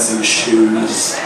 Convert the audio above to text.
some shoes.